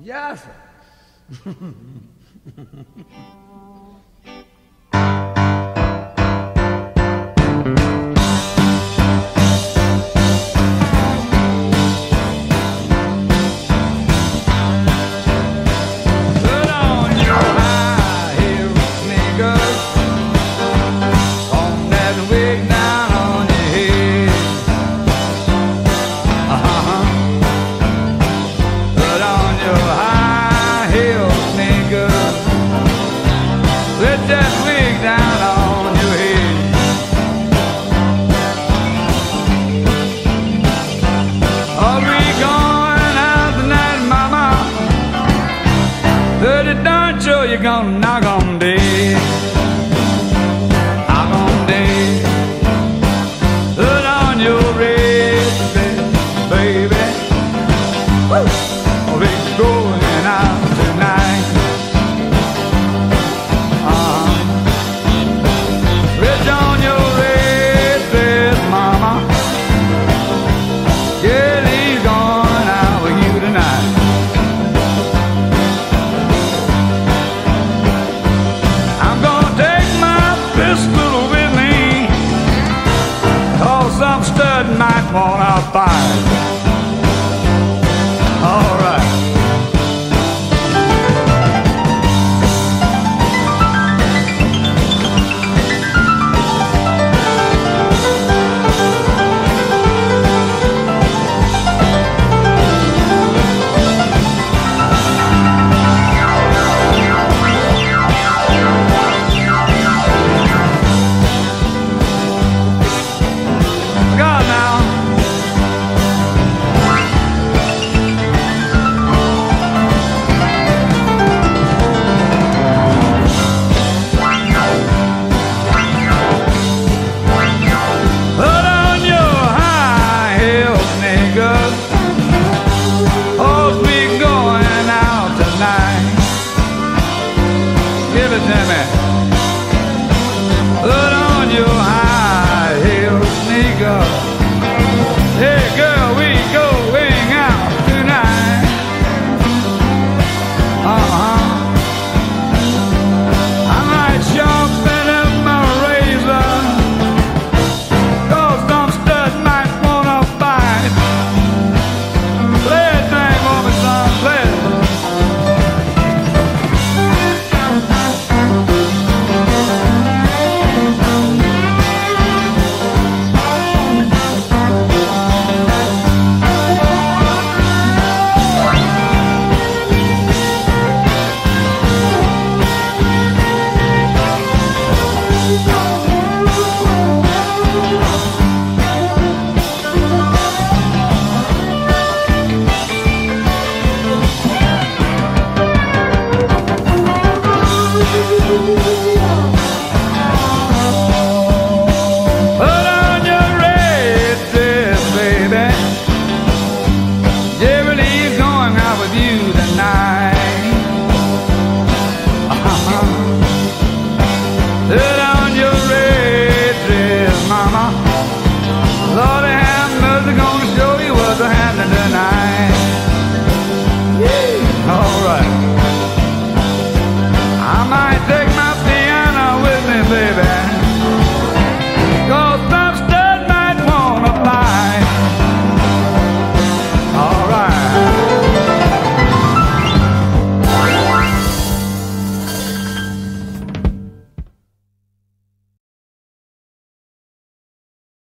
Yes. you're gonna knock on dead. Good night wanna by. mama. Lord, the hamburger's gonna show you what's happening tonight. Yeah. All right. I might